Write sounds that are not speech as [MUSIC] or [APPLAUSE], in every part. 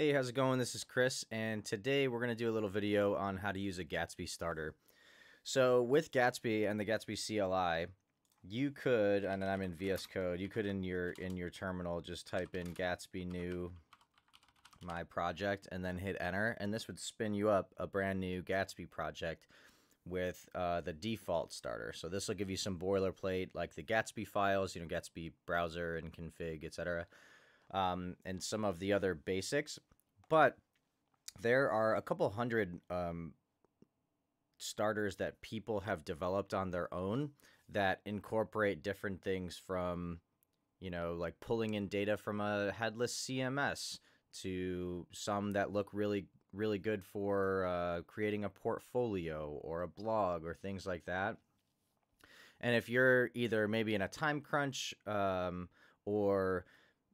Hey, how's it going? This is Chris, and today we're going to do a little video on how to use a Gatsby starter. So with Gatsby and the Gatsby CLI, you could, and I'm in VS Code, you could in your in your terminal just type in Gatsby new my project and then hit enter, and this would spin you up a brand new Gatsby project with uh, the default starter. So this will give you some boilerplate like the Gatsby files, you know, Gatsby browser and config, etc um, and some of the other basics. But there are a couple hundred um, starters that people have developed on their own that incorporate different things from, you know, like pulling in data from a headless CMS to some that look really really good for uh, creating a portfolio or a blog or things like that. And if you're either maybe in a time crunch um, or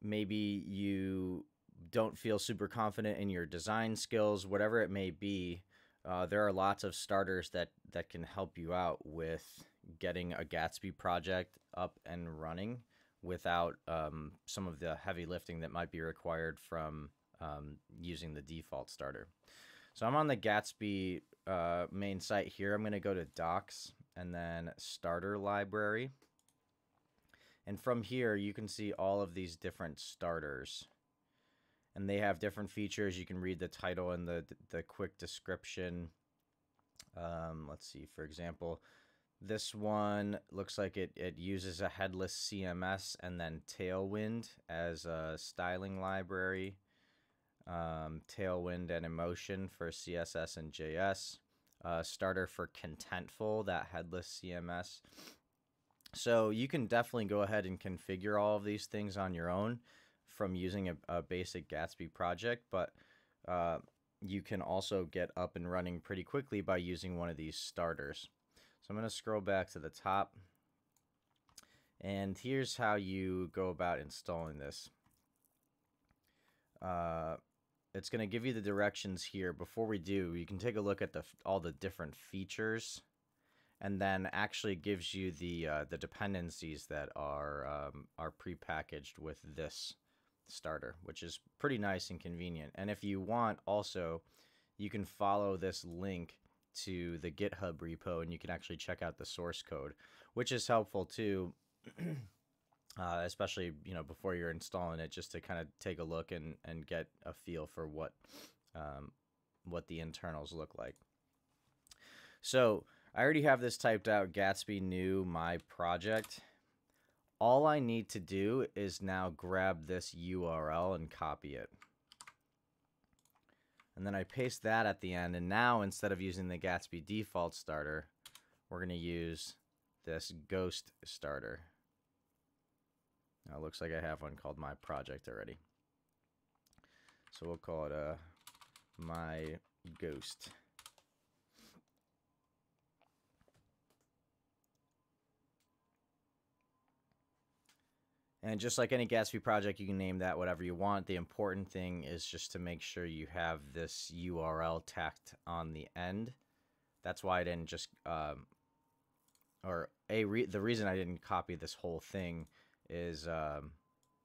maybe you don't feel super confident in your design skills, whatever it may be, uh, there are lots of starters that, that can help you out with getting a Gatsby project up and running without um, some of the heavy lifting that might be required from um, using the default starter. So I'm on the Gatsby uh, main site here. I'm going to go to Docs and then Starter Library. And from here, you can see all of these different starters. And they have different features. You can read the title and the, the quick description. Um, let's see, for example, this one looks like it, it uses a headless CMS and then Tailwind as a styling library. Um, Tailwind and Emotion for CSS and JS. Uh, starter for Contentful, that headless CMS. So you can definitely go ahead and configure all of these things on your own from using a, a basic Gatsby project, but uh, you can also get up and running pretty quickly by using one of these starters. So I'm going to scroll back to the top. And here's how you go about installing this. Uh, it's going to give you the directions here. Before we do, you can take a look at the all the different features and then actually gives you the uh, the dependencies that are um, are prepackaged with this starter, which is pretty nice and convenient. And if you want, also, you can follow this link to the GitHub repo, and you can actually check out the source code, which is helpful too. [CLEARS THROAT] uh, especially you know before you're installing it, just to kind of take a look and and get a feel for what um, what the internals look like. So I already have this typed out, Gatsby new my project. All I need to do is now grab this URL and copy it. And then I paste that at the end. And now instead of using the Gatsby default starter, we're going to use this ghost starter. Now it looks like I have one called my project already. So we'll call it uh, my ghost. And just like any Gatsby project, you can name that whatever you want. The important thing is just to make sure you have this URL tacked on the end. That's why I didn't just, um, or a re the reason I didn't copy this whole thing is um,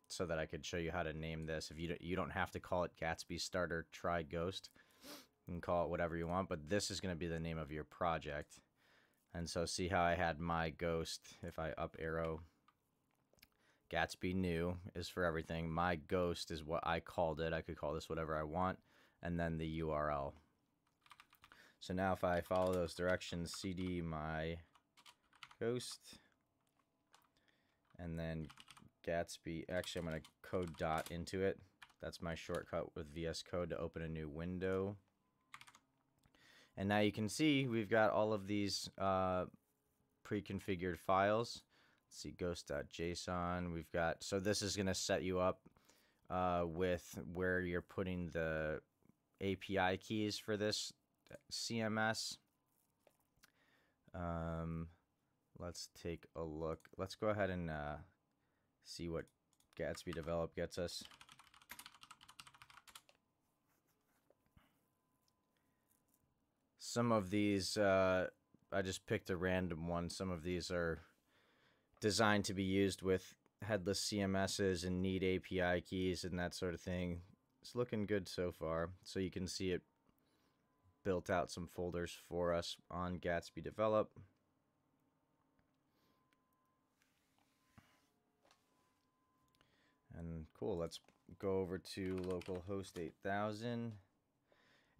so that I could show you how to name this. If you don't, you don't have to call it Gatsby Starter Try Ghost. You can call it whatever you want, but this is going to be the name of your project. And so see how I had my ghost, if I up arrow Gatsby new is for everything. My ghost is what I called it. I could call this whatever I want. And then the URL. So now if I follow those directions, cd my ghost. And then Gatsby. Actually, I'm going to code dot into it. That's my shortcut with VS Code to open a new window. And now you can see we've got all of these uh, pre-configured files. Let's see, ghost.json. We've got, so this is going to set you up uh, with where you're putting the API keys for this CMS. Um, let's take a look. Let's go ahead and uh, see what Gatsby Develop gets us. Some of these, uh, I just picked a random one. Some of these are designed to be used with headless CMSs and need API keys and that sort of thing. it's looking good so far. So you can see it built out some folders for us on Gatsby Develop. And cool, let's go over to localhost 8000.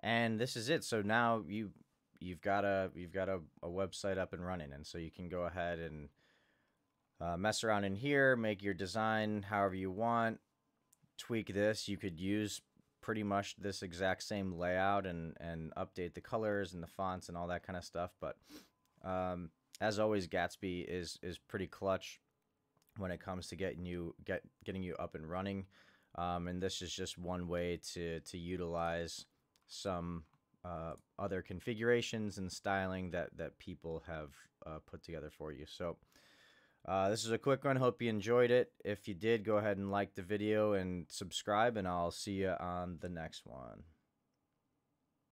And this is it. So now you you've got a you've got a, a website up and running and so you can go ahead and uh, mess around in here, make your design however you want, tweak this. You could use pretty much this exact same layout and, and update the colors and the fonts and all that kind of stuff. But um, as always, Gatsby is is pretty clutch when it comes to getting you get getting you up and running. Um, and this is just one way to to utilize some uh, other configurations and styling that that people have uh, put together for you. So. Uh, this is a quick one. Hope you enjoyed it. If you did, go ahead and like the video and subscribe, and I'll see you on the next one.